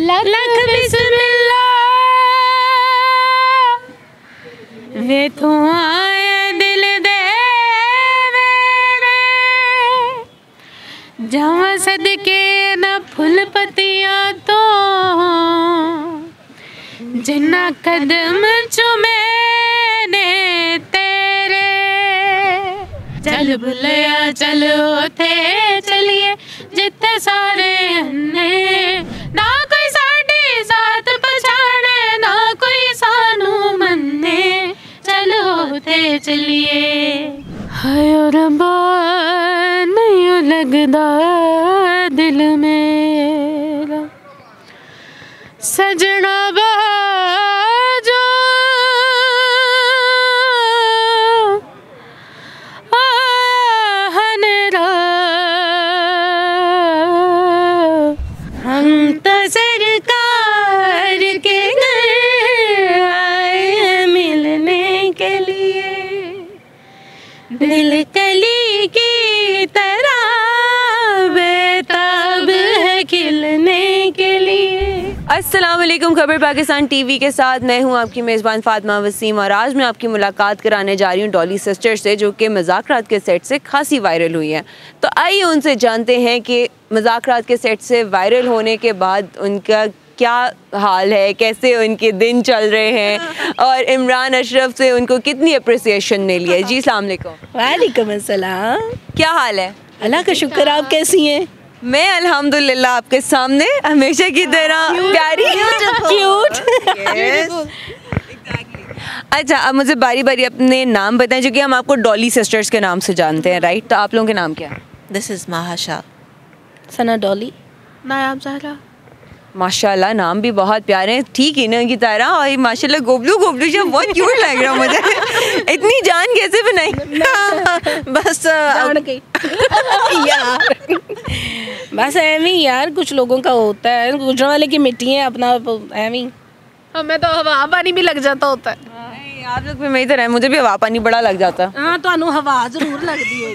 लख बिस्मिल्लाह वे तू आए दिल दे जावा सदके न फुल पतियाँ तो। जिन्ना कदम चुमे ने तेरे। चल बुलिया चलो थे चलिए जिते सारे अन्ने। चलो थे चलिए हाय रब्बा नहीं लगदा दिल मेरा वालेकुम खबर पाकिस्तान टीवी के साथ। मैं हूँ आपकी मेज़बान फातमा वसीम और आज मैं आपकी मुलाकात कराने जा रही हूँ डॉली सिस्टर से जो कि मजाकरात के सेट से खासी वायरल हुई हैं। तो आइए उनसे जानते हैं कि मजाकरात के सेट से वायरल होने के बाद उनका क्या हाल है कैसे उनके दिन चल रहे हैं और इमरान अशरफ से उनको कितनी अप्रिसिएशन मिली है। जी अस्सलाम वालेकुम अस्सलाम क्या हाल है? अल्लाह का शुक्र आप कैसी हैं? मैं अल्हम्दुलिल्लाह आपके सामने हमेशा की तरह प्यारी क्यूट अच्छा अब मुझे बारी बारी अपने नाम बताएँ जो कि हम आपको डॉली सिस्टर्स के नाम से जानते हैं राइट तो आप लोगों के नाम क्या है? दिस इज़ महाशा सना डॉली नायाब जहरा माशाल्लाह नाम भी बहुत प्यारे हैं। ठीक इन्हों की तरह और माशाल्लाह गोबलू गोबलू जब बहुत क्यूट लग रहा मुझे। इतनी जान कैसे बनाई? बस जान यार बस एमी यार कुछ लोगों का होता है। गुजरा वाले की मिट्टी है अपना एमी हमें हाँ, तो हवा पानी भी लग जाता होता है। हाँ, आप लोग भी मेरी तरह मुझे भी हवा पानी बड़ा लग जाता। हाँ तो अनु हवा ज़रूर लगती है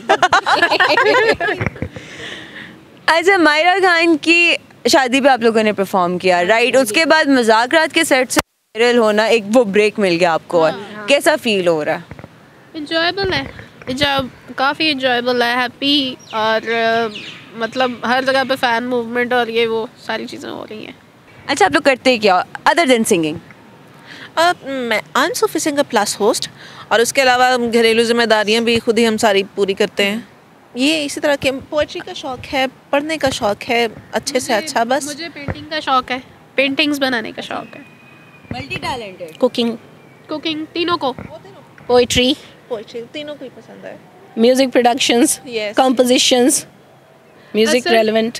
अच्छा मायरा खान की शादी पे आप लोगों ने परफॉर्म किया राइट उसके बाद मजाकरात के सेट से वायरल होना एक वो ब्रेक मिल गया आपको और कैसा फील हो रहा? है इंजॉयबल है। जब काफ़ी इंजॉयबल है हैप्पी और मतलब हर जगह पे फ़ैन मूवमेंट और ये वो सारी चीज़ें हो रही हैं। अच्छा आप लोग करते क्या? अदर देन सिंगिंग मैं I am Sophie Singh plus host और उसके अलावा घरेलू जिम्मेदारियाँ भी खुद ही हम सारी पूरी करते हैं। ये इसी तरह के पोइट्री का शौक है पढ़ने का शौक है अच्छे से अच्छा बस। मुझे पेंटिंग का शौक है। पेंटिंग्स बनाने का शौक है। मल्टी टैलेंटेड कुकिंग कुकिंग तीनों को। पोइट्री पोइट्री तीनों को ही पसंद है। Music productions. Compositions music relevant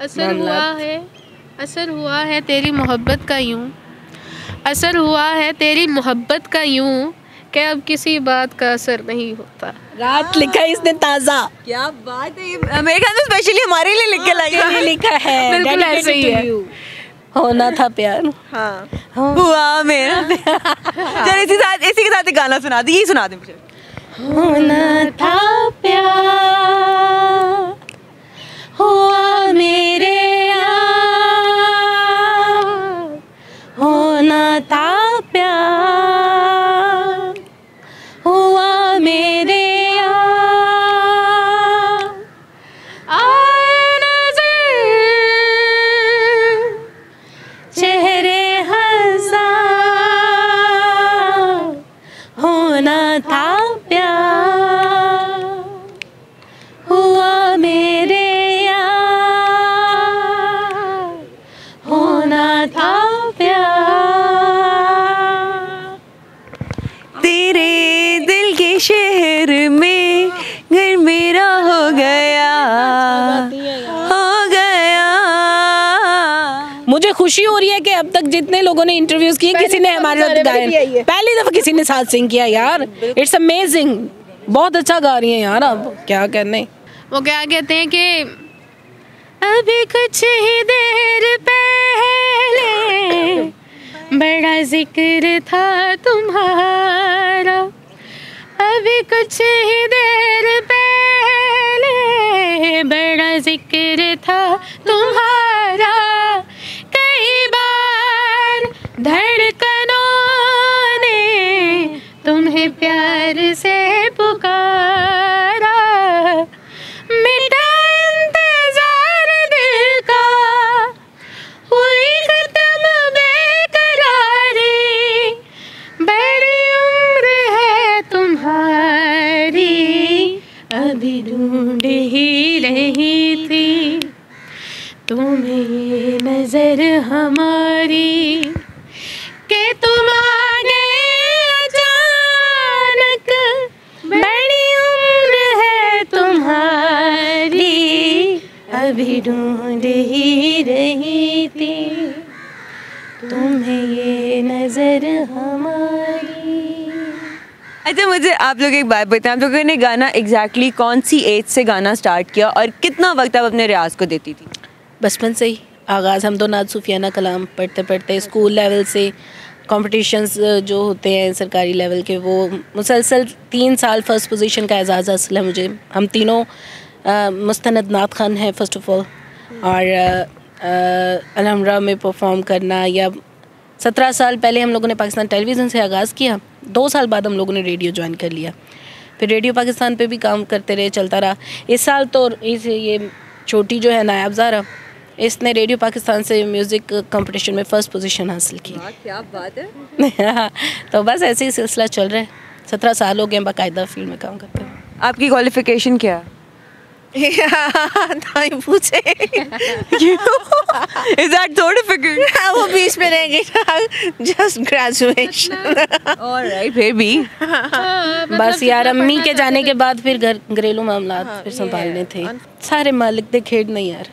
असर हुआ है असर हुआ है तेरी मोहब्बत का यूँ। असर हुआ है तेरी मोहब्बत का यूँ। कि अब किसी बात का असर नहीं होता। रात लिखा है इसने ताज़ा। क्या बात है मेरे ख्याल स्पेशली हमारे लिए लिख के के लगे। लिखा है। बिल्कुल ऐसे ही है। होना था प्यार। हाँ। हुआ मेरा चल इसी साथ इसी के साथ एक गाना सुना दी यही सुना दे मुझे। होना था प्यार। हुआ मेरे होना अब तक जितने लोगों ने इंटरव्यूज़ किए किसी ने हमारे साथ गाया पहली दफ़ा किसी ने साथ सिंग किया यार। इट्स अमेजिंग बहुत अच्छा गा रही हैं यार अब। क्या करने? वो क्या कहते हैं कि अभी कुछ ही देर पहले बड़ा ज़िक्र था तुम्हारा। अभी कुछ ही देर पहले बड़ा ज़िक्र था तुम्हारा। प्यार से अच्छा मुझे आप लोग एक बात बताएँ, आप लोगों ने गाना एग्जैक्टली exactly कौन सी एज से गाना स्टार्ट किया और कितना वक्त आप अपने रियाज को देती थी? बचपन से ही। आगाज़, हम तो नाज सूफियाना कलाम पढ़ते पढ़ते स्कूल लेवल से कॉम्पिटिशन्स जो होते हैं सरकारी लेवल के, वो मुसलसल तीन साल फ़र्स्ट पोजीशन का एजाज़ हासिल है मुझे। हम तीनों मुस्तनद नात खान हैं फ़र्स्ट ऑफ़ ऑल और अलहमरा में परफॉर्म करना या सत्रह साल पहले हम लोगों ने पाकिस्तान टेलीविज़न से आगाज़ किया। दो साल बाद हम लोगों ने रेडियो ज्वाइन कर लिया। फिर रेडियो पाकिस्तान पे भी काम करते रहे चलता रहा। इस साल तो इस ये छोटी जो है नायाब ज़ारा इसने रेडियो पाकिस्तान से म्यूज़िक कंपटीशन में फ़र्स्ट पोजीशन हासिल की। क्या बात है। तो बस ऐसे ही सिलसिला चल रहा है। सत्रह साल हो गए बाकायदा फ़ील्ड में काम करते हैं आपकी क्वालिफिकेशन क्या है? नहीं पूछे। Is that difficult? हाँ, वो बीच में रह गई जस्ट ग्रेजुएशन Alright, फिर बस यार अम्मी के जाने के बाद फिर घर घरेलू मामला फिर संभालने थे। सारे मालिक थे खेड़ नहीं यार।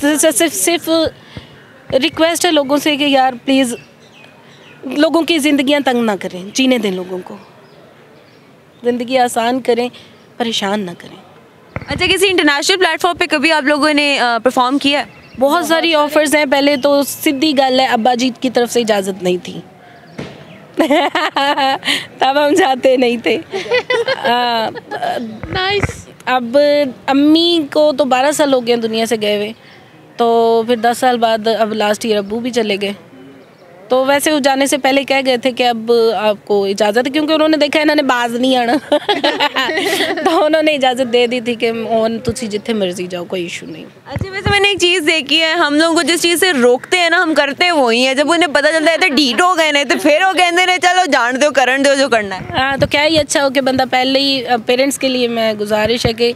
तो सिर्फ़ सिर्फ़ रिक्वेस्ट है लोगों से कि यार प्लीज़ लोगों की ज़िंदगियाँ तंग ना करें जीने दें लोगों को। ज़िंदगी आसान करें परेशान ना करें। अच्छा किसी इंटरनेशनल प्लेटफॉर्म पे कभी आप लोगों ने परफॉर्म किया है? बहुत सारी ऑफर्स हैं। पहले तो सीधी गल है अब्बा जी की तरफ़ से इजाज़त नहीं थी। तब हम जाते नहीं थे। नाइस अब अम्मी को तो बारह साल हो गए दुनिया से गए हुए। तो फिर दस साल बाद अब लास्ट ईयर अबू भी चले गए। तो वैसे वो जाने से पहले कह गए थे कि अब आपको इजाज़त है क्योंकि उन्होंने देखा इन्होंने बाज नहीं आना। तो उन्होंने इजाज़त दे दी थी कि ओन तुम जितने मर्ज़ी जाओ कोई इशू नहीं। अच्छा वैसे मैंने एक चीज़ देखी है हम लोग को जिस चीज़ से रोकते हैं ना हम करते हैं वही है। जब उन्हें पता चलता है तो डीट हो गए नहीं तो फिर वो कहते हैं चलो जान दो करण दो जो करना है। हाँ तो क्या ही अच्छा हो कि बंदा पहले ही पेरेंट्स के लिए मैं गुजारिश है कि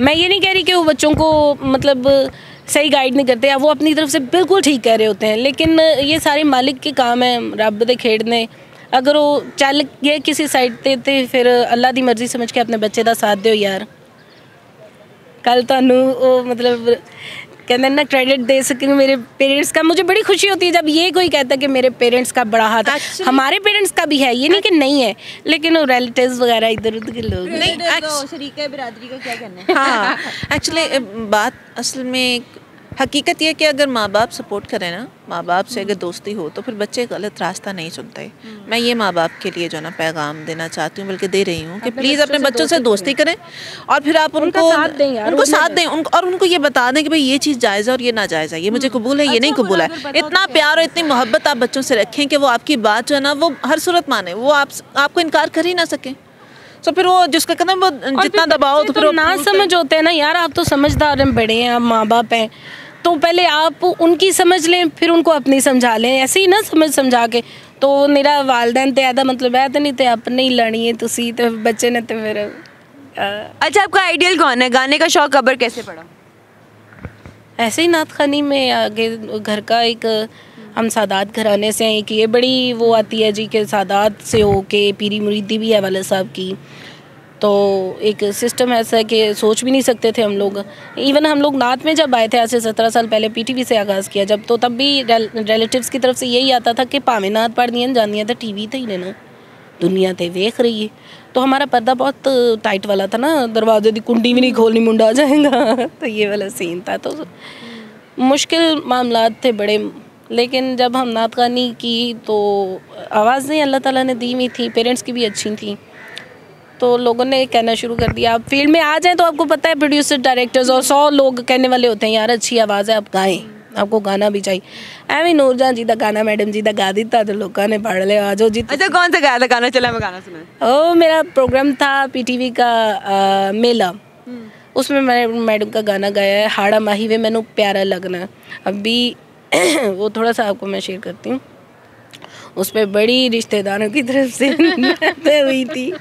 मैं ये नहीं कह रही कि वो बच्चों को मतलब सही गाइड नहीं करते वो अपनी तरफ से बिल्कुल ठीक कह रहे होते हैं लेकिन ये सारे मालिक के काम है रब दे खेड़ने अगर वो चल गए किसी साइड ते ते फिर अल्लाह की मर्जी समझ के अपने बच्चे का साथ दो यार कल ਤੁਹਾਨੂੰ ਉਹ मतलब कहते हैं ना क्रेडिट दे सकेंगे मेरे पेरेंट्स का मुझे बड़ी खुशी होती है जब ये कोई कहता है कि मेरे पेरेंट्स का बड़ा हाथ है हमारे पेरेंट्स का भी है ये नहीं कि नहीं है लेकिन वो रिलेटिव्स वगैरह इधर उधर के लोग नहीं शरीक बिरादरी का क्या कहना है हाँ एक्चुअली बात असल में हकीकत यह कि अगर माँ बाप सपोर्ट करें ना माँ बाप से अगर दोस्ती हो तो फिर बच्चे गलत रास्ता नहीं चुनते। मैं ये माँ बाप के लिए जो ना पैगाम देना चाहती हूँ बल्कि दे रही हूँ कि प्लीज़ अपने बच्चों से दोस्ती करें। और फिर आप उनको उनको साथ दें उनको और उनको ये बता दें कि भाई ये चीज़ जायज़ है और ये ना जायज़ है। ये मुझे कबूल है ये नहीं कबूल है। इतना प्यार और इतनी मोहब्बत आप बच्चों से रखें कि वो आपकी बात जो है ना वो हर सूरत माने वो आप आपको इनकार कर ही ना सकें। तो फिर वो जिसका कहना वो जितना दबाओ तो फिर तो ना समझ होते हैं ना यार आप तो समझदार हैं बड़े हैं आप माँ बाप हैं। तो पहले आप उनकी समझ लें फिर उनको अपनी समझा लें। ऐसे ही ना समझ समझा के। तो मेरा वालदेन ते आदा मतलब है तो नहीं तो अपने ही लड़ी है तुसी तो बच्चे ने तो फिर अच्छा आपका आइडियल कौन है? गाने का शौक खबर कैसे पड़ा? ऐसे ही नात खानी में आगे घर का एक हम सादात घराने से हैं कि ये बड़ी वो आती है जी के सादात से हो के पीरी मुरीदी भी है वाले साहब की। तो एक सिस्टम ऐसा है कि सोच भी नहीं सकते थे हम लोग। इवन हम लोग नात में जब आए थे, आज से सत्रह साल पहले पीटीवी से आगाज़ किया, जब तो तब भी रिलेटिव्स की तरफ़ से यही आता था कि भावें नात पढ़नियाँ जानियाँ तो टीवी तो ही नहीं ना दुनिया तो वेख रही है। तो हमारा पर्दा बहुत टाइट वाला था ना, दरवाजे की कुंडी भी नहीं खोलनी, मुंडा जाएगा। तो ये वाला सीन था। तो मुश्किल मामला थे बड़े। लेकिन जब हम नात खानी की तो आवाज़ें अल्लाह ताला ने दी हुई थी पेरेंट्स की भी अच्छी थी। तो लोगों ने कहना शुरू कर दिया। आप फ़ील्ड में आ जाएँ तो आपको पता है प्रोड्यूसर डायरेक्टर्स और सौ लोग कहने वाले होते हैं यार अच्छी आवाज़ है आप गाएँ आपको गाना भी चाहिए। एवं नूरजहां जी का गाना मैडम जी का गा दिता तो लोगों ने पढ़ लिया आज जी। अच्छा कौन सा गाया गाना चला मैं गाना सुना। ओ मेरा प्रोग्राम था पीटीवी का मेला। हम्म। उसमें मैंने मैडम का गाना गाया है हाड़ा माही वे मैनू प्यारा लगना। अभी वो थोड़ा सा आपको मैं शेयर करती हूँ। उस पर बड़ी रिश्तेदारों की तरफ़ से हुई थी।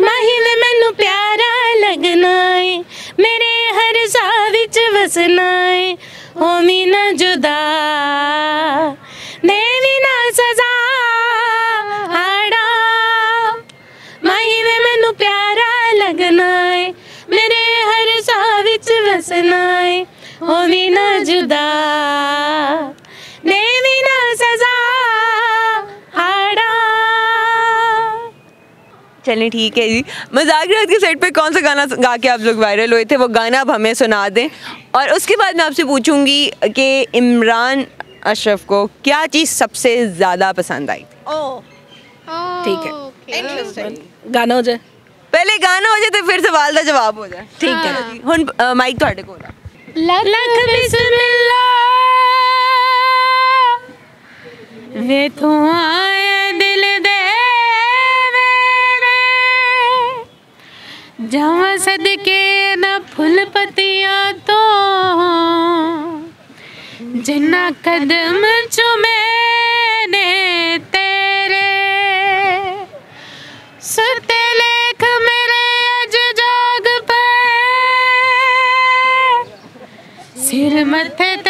ਮਾਹੀ ਵੇ ਮੈਨੂੰ ਪਿਆਰਾ ਲੱਗਣਾ ਏ, ਮੇਰੇ ਹਰ ਸਾਹ ਵਿੱਚ ਵਸਣਾ ਏ। ਹੋਵੀ ਨਾ ਜੁਦਾ, ਦੇਵੀ ਨਾ ਸਜ਼ਾ ਆੜਾ ਮਾਹੀ ਵੇ ਮੈਨੂੰ ਪਿਆਰਾ ਲੱਗਣਾ ਏ, ਮੇਰੇ ਹਰ ਸਾਹ ਵਿੱਚ ਵਸਣਾ ਏ। ਹੋਵੀ ਨਾ ਜੁਦਾ। चलें ठीक है जी। मज़ाक रात के साइड पे कौन सा गाना गा के आप लोग वायरल हुए थे? वो गाना आप हमें सुना दें। और उसके बाद मैं आपसे पूछूँगी कि इमरान अशरफ को क्या चीज़ सबसे ज़्यादा पसंद आई थी? ठीक है। गाना हो जाए। पहले गाना हो जाए तो फिर सवाल का जवाब हो जाए। ठीक है। हूँ माइक थोड़े को वे तो आए दिल दे जहाँ सदके न फूल पतिया तो जिन्ना कदम चुमे ने तेरे। सुते लेख मेरे अज जाग पे। सिर मथे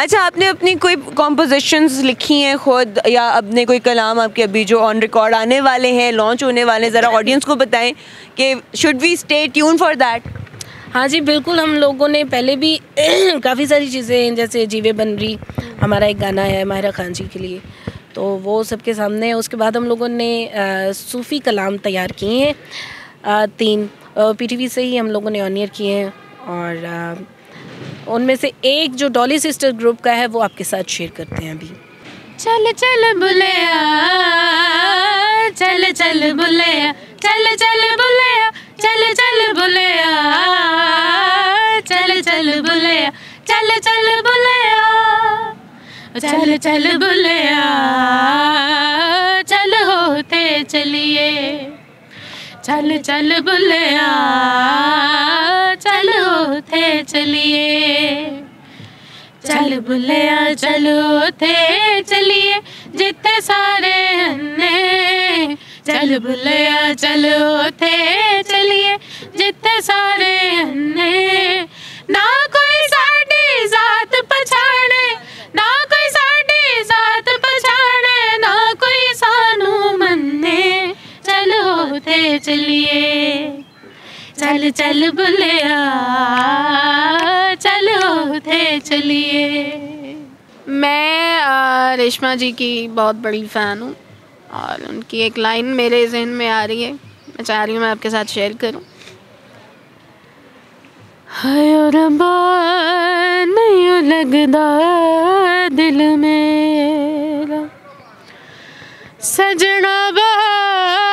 अच्छा आपने अपनी कोई कॉम्पोजिशंस लिखी हैं खुद या अपने कोई कलाम आपके अभी जो ऑन रिकॉर्ड आने वाले हैं लॉन्च होने वाले हैं ज़रा ऑडियंस को बताएँ कि should we stay tune for that हाँ जी बिल्कुल हम लोगों ने पहले भी काफ़ी सारी चीज़ें जैसे जीवे बन रही हमारा एक गाना है माहिरा खान जी के लिए। तो वो सबके सामने है उसके बाद हम लोगों ने अ, सूफ़ी कलाम तैयार किए हैं तीन। पीटीवी से ही हम लोगों ने ऑनियर किए हैं और अ, उनमें से एक जो डॉली सिस्टर ग्रुप का है, वो आपके साथ शेयर करते हैं अभी। चल चल बुलेया, चल चल बुलेया, चल चल बुलेया, चल चल बुलेया, चल चल बुलेया, चल चल चल चल बुलेया, चल होते चलिए। चल चल बुलेया, चल होते चलिए। चल बुलिया, चलो थे चलिए, जिते सारे हन्ने चल बुलिया, चलो थे चलिए, जिते सारे हन्ने ना कोई साडी जात पछाणे चल बुलिया चलो थे चलिए। मैं रेशमा जी की बहुत बड़ी फ़ैन हूँ और उनकी एक लाइन मेरे जहन में आ रही है। मैं चाह रही हूँ मैं आपके साथ शेयर करूँ। हाय रब्बा नहीं लगदा दिल मेरा। सजना बाजो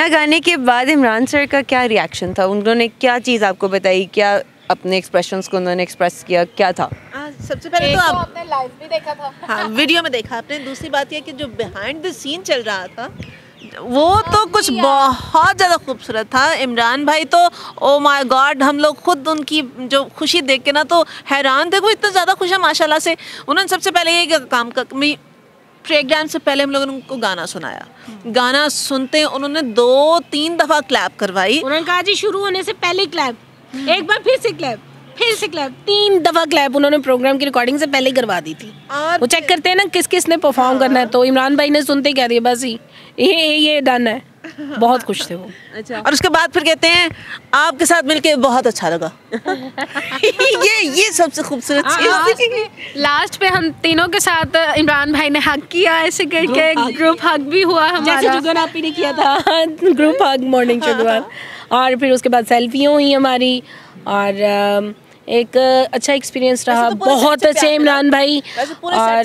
गाना गाने के बाद इमरान सर का क्या रिएक्शन था? उन्होंने क्या चीज़ आपको बताई? क्या अपने एक्सप्रेशंस को उन्होंने एक्सप्रेस किया? क्या था? हाँ, सबसे पहले तो आप आपने लाइव भी देखा था। हाँ वीडियो में देखा। आपने दूसरी बात यह कि जो बिहाइंड द सीन चल रहा था वो तो कुछ बहुत ज़्यादा खूबसूरत था। इमरान भाई तो ओ माय गॉड हम लोग खुद उनकी जो खुशी देख के ना तो हैरान थे। वो इतना ज़्यादा खुश है माशाल्लाह से। उन्होंने सबसे पहले ये काम कर डांस से पहले हम लोगों ने उनको गाना सुनाया। गाना सुनते उन्होंने दो तीन दफ़ा क्लैप करवाई। उन्होंने कहा जी शुरू होने से पहले क्लैप एक बार फिर से क्लैप फिर से क्लैप तीन दफ़ा क्लैप उन्होंने प्रोग्राम की रिकॉर्डिंग से पहले ही करवा दी थी। वो चेक करते हैं ना किस किस ने परफॉर्म करना है। तो इमरान भाई ने सुनते ही कह दिया बस ही ये ये डन है। बहुत खुश थे वो। अच्छा। और उसके बाद फिर कहते हैं आपके साथ मिलके बहुत अच्छा लगा। ये ये सबसे खूबसूरत चीज़ लास्ट पे हम तीनों के साथ इमरान भाई ने हक किया ऐसे करके ग्रुप हक भी। हुआ जैसे हमारा। जुगन आपी ने किया था। ग्रुप हक मॉर्निंग बाद और फिर उसके बाद सेल्फियाँ हुई हमारी। और अम, एक अच्छा एक्सपीरियंस रहा। तो बहुत अच्छे इमरान भाई और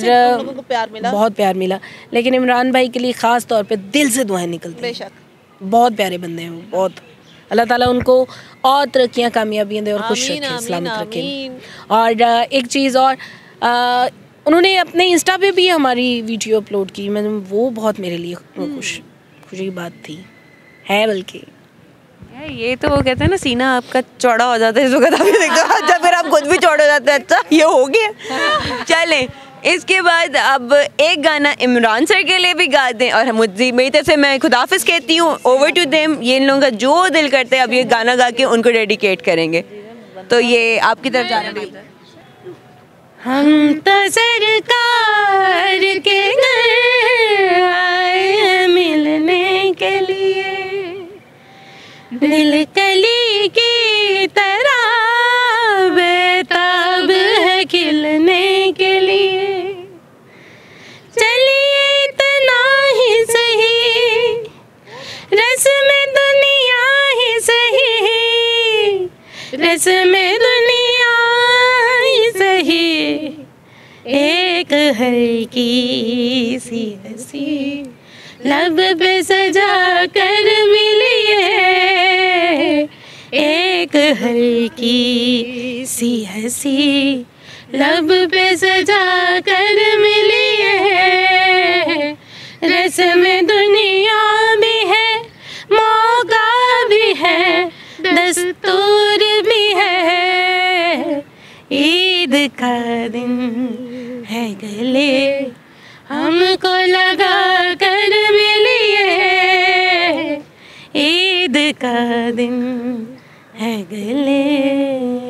को प्यार मिला। बहुत प्यार मिला। लेकिन इमरान भाई के लिए ख़ास तौर पे दिल से दुआएँ निकलती हैं। बहुत प्यारे बंदे हैं वो बहुत। अल्लाह ताला उनको और तरक्कियाँ कामयाबियाँ दे और खुश रखे सलामत रखे। और एक चीज़ और उन्होंने अपने इंस्टा पे भी हमारी वीडियो अपलोड की। मैंने वो बहुत मेरे लिए खुश खुशी की बात थी। है बल्कि। ये तो वो कहते हैं ना, सीना आपका चौड़ा हो जाता है इसको अच्छा फिर आप खुद भी चौड़े हो जाते हैं अच्छा ये हो गया। चले, इसके बाद अब एक गाना इमरान सर के लिए भी गा दें, और मुझे मेरी तरफ़ से मैं खुदाफिज कहती हूँ ओवर टू देम ये लोगों का जो दिल करते हैं, अब ये गाना गा के उनको डेडिकेट करेंगे। तो ये आपकी तरफ़ जाना हैं। हम तो सरकार के घर रस में दुनिया सही। एक हल्की सी हँसी। लब पे सजा कर मिलिए। एक हल्की सी हँसी। लब पे सजा कर मिलिए। रस में दुनिया का दिन है गले। हमको लगा कर मिलिए। ईद का दिन है गले।